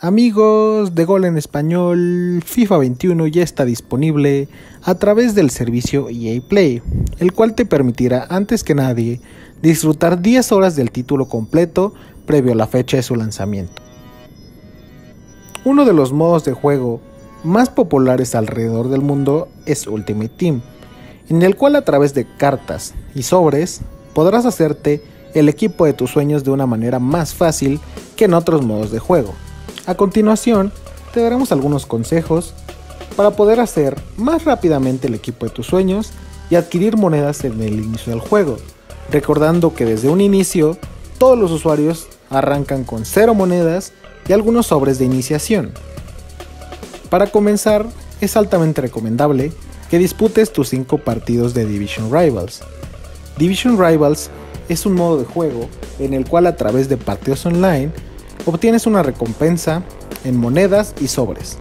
Amigos de Gol en Español, FIFA 21 ya está disponible a través del servicio EA Play, el cual te permitirá antes que nadie disfrutar 10 horas del título completo previo a la fecha de su lanzamiento. Uno de los modos de juego más populares alrededor del mundo es Ultimate Team, en el cual a través de cartas y sobres podrás hacerte el equipo de tus sueños de una manera más fácil que en otros modos de juego. A continuación, te daremos algunos consejos para poder hacer más rápidamente el equipo de tus sueños y adquirir monedas en el inicio del juego, recordando que desde un inicio todos los usuarios arrancan con cero monedas y algunos sobres de iniciación. Para comenzar, es altamente recomendable que disputes tus 5 partidos de Division Rivals. Division Rivals es un modo de juego en el cual a través de partidos online obtienes una recompensa en monedas y sobres.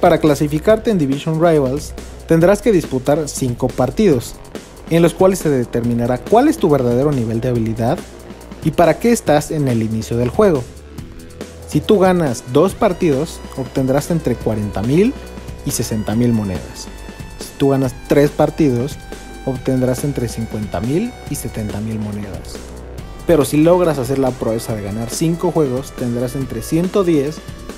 Para clasificarte en Division Rivals, tendrás que disputar 5 partidos, en los cuales se determinará cuál es tu verdadero nivel de habilidad y para qué estás en el inicio del juego. Si tú ganas 2 partidos, obtendrás entre 40.000 y 60.000 monedas. Si tú ganas 3 partidos, obtendrás entre 50.000 y 70.000 monedas. Pero si logras hacer la proeza de ganar 5 juegos, tendrás entre 110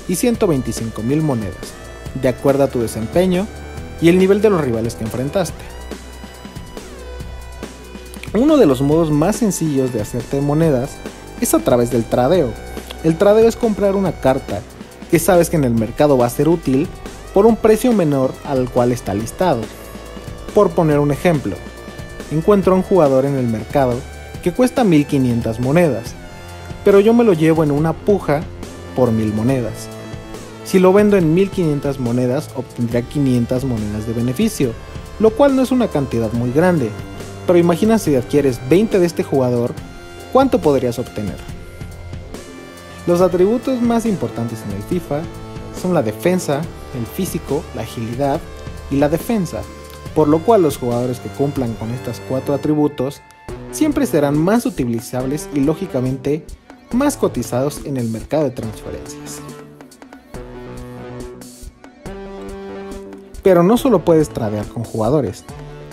y 125 mil monedas, de acuerdo a tu desempeño y el nivel de los rivales que enfrentaste. Uno de los modos más sencillos de hacerte monedas es a través del tradeo. El tradeo es comprar una carta que sabes que en el mercado va a ser útil por un precio menor al cual está listado. Por poner un ejemplo, encuentro a un jugador en el mercado que cuesta 1500 monedas, pero yo me lo llevo en una puja por 1000 monedas. Si lo vendo en 1500 monedas, obtendría 500 monedas de beneficio, lo cual no es una cantidad muy grande, pero imagina si adquieres 20 de este jugador, ¿cuánto podrías obtener? Los atributos más importantes en el FIFA son la defensa, el físico, la agilidad y la defensa, por lo cual los jugadores que cumplan con estos cuatro atributos siempre serán más utilizables y lógicamente más cotizados en el mercado de transferencias. Pero no solo puedes tradear con jugadores,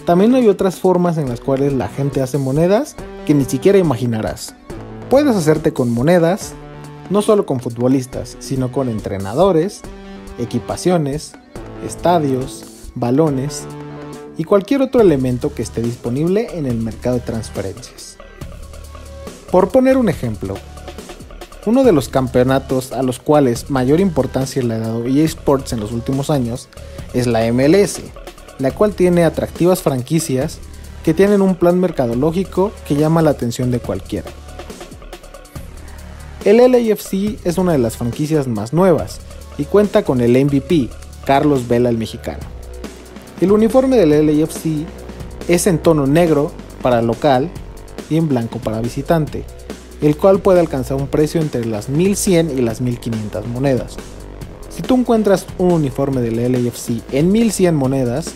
también hay otras formas en las cuales la gente hace monedas que ni siquiera imaginarás. Puedes hacerte con monedas, no solo con futbolistas, sino con entrenadores, equipaciones, estadios, balones y cualquier otro elemento que esté disponible en el mercado de transferencias. Por poner un ejemplo, uno de los campeonatos a los cuales mayor importancia le ha dado EA Sports en los últimos años es la MLS, la cual tiene atractivas franquicias que tienen un plan mercadológico que llama la atención de cualquiera. El LAFC es una de las franquicias más nuevas y cuenta con el MVP, Carlos Vela el mexicano. El uniforme del LAFC es en tono negro para local y en blanco para visitante, el cual puede alcanzar un precio entre las 1100 y las 1500 monedas. Si tú encuentras un uniforme del LAFC en 1100 monedas,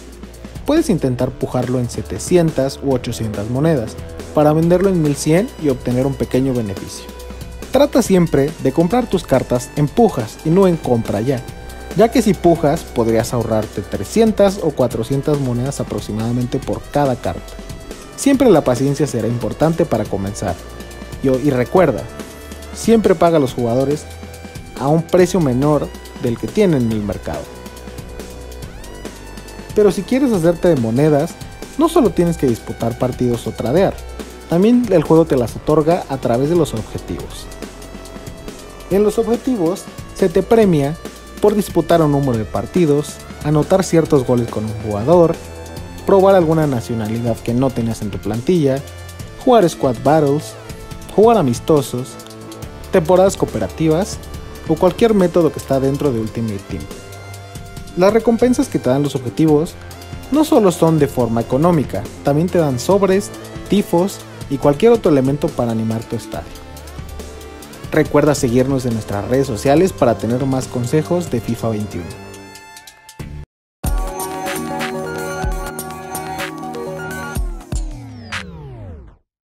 puedes intentar pujarlo en 700 u 800 monedas para venderlo en 1100 y obtener un pequeño beneficio. Trata siempre de comprar tus cartas en pujas y no en compra ya, ya que si pujas podrías ahorrarte 300 o 400 monedas aproximadamente por cada carta. Siempre la paciencia será importante para comenzar. y recuerda, siempre paga a los jugadores a un precio menor del que tienen en el mercado. Pero si quieres hacerte de monedas, no solo tienes que disputar partidos o tradear, también el juego te las otorga a través de los objetivos. En los objetivos se te premia por disputar un número de partidos, anotar ciertos goles con un jugador, probar alguna nacionalidad que no tenías en tu plantilla, jugar squad battles, jugar amistosos, temporadas cooperativas o cualquier método que está dentro de Ultimate Team. Las recompensas que te dan los objetivos no solo son de forma económica, también te dan sobres, tifos y cualquier otro elemento para animar tu estadio. Recuerda seguirnos en nuestras redes sociales para tener más consejos de FIFA 21.